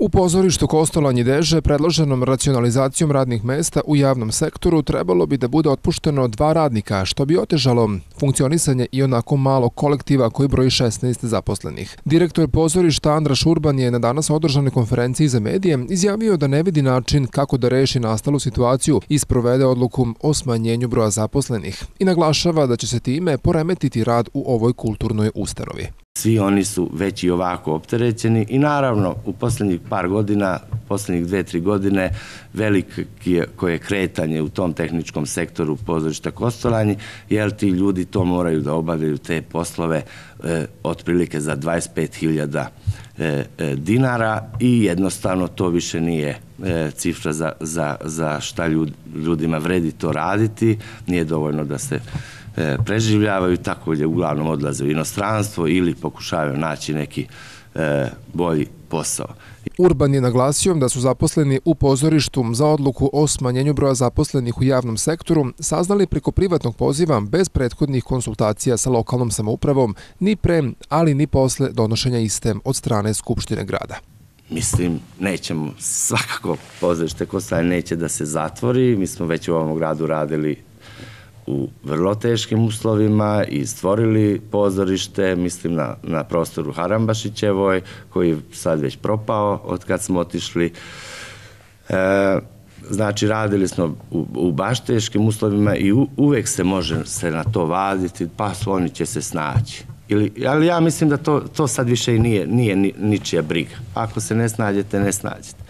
U pozorištu Kostolanji Deže predloženom racionalizacijom radnih mesta u javnom sektoru trebalo bi da bude otpušteno dva radnika, što bi otežalo funkcionisanje i onako malo kolektiva koji broji 16 zaposlenih. Direktor pozorišta Andra Šurban je na danas održanoj konferenciji za medije izjavio da ne vidi način kako da reši nastalu situaciju i sprovede odluku o smanjenju broja zaposlenih i naglašava da će se time poremetiti rad u ovoj kulturnoj ustanovi. Svi oni su već i ovako opterećeni i naravno u poslednjih par godina, poslednjih dve, tri godine, veliko je koje kretanje u tom tehničkom sektoru pozorišta Kostolanji, jer ti ljudi to moraju da obavljaju te poslove e, otprilike za 25.000 e, e, dinara i jednostavno to više nije e, cifra za, za, za šta ljud, ljudima vredi to raditi, nije dovoljno da se e, preživljavaju, tako je uglavnom odlaze u inostranstvo ili pokušavaju naći neki e, bolji posao. Urban je naglasio da su zaposleni u pozorištu za odluku o smanjenju broja zaposlenih u javnom sektoru saznali preko privatnog poziva bez prethodnih konsultacija sa lokalnom samoupravom ni pre, ali ni posle donošenja iste od strane Skupštine grada. Mislim, nećemo, svakako pozorište Kostaje neće da se zatvori. Mi smo već u ovom gradu radili u vrlo teškim uslovima i stvorili pozorište, mislim na, na prostoru Harambašićevoj, koji je sad već propao od kad smo otišli. E, znači, radili smo u, u baš teškim uslovima i u, uvek se može se na to vaditi, pa oni će se snaći. Ili, ali ja mislim da to, to sad više i nije, nije ni, ničija briga. Ako se ne snađete, ne snađete.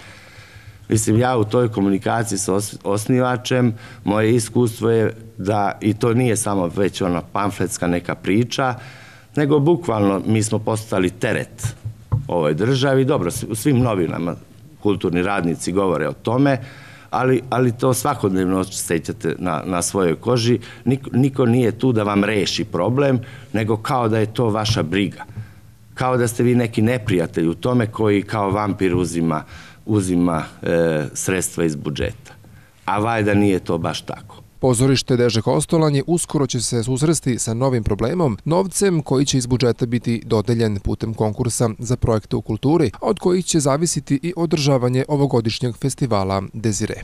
Mislim, ja u toj komunikaciji sa osnivačem, moje iskustvo je da, i to nije samo već ona pamfletska neka priča, nego bukvalno mi smo postali teret ovoj državi. Dobro, u svim novinama kulturni radnici govore o tome, ali, ali to svakodnevno osjećate na, na svojoj koži. Niko, niko nije tu da vam reši problem, nego kao da je to vaša briga. Kao da ste vi neki neprijatelj u tome koji kao vampir uzima uzima e, sredstva iz budžeta. A valjda nije to baš tako. Pozorište Deže Kostolanje uskoro će se susresti sa novim problemom, novcem koji će iz budžeta biti dodeljen putem konkursa za projekte u kulturi, od kojih će zavisiti i održavanje ovogodišnjeg festivala Dezire.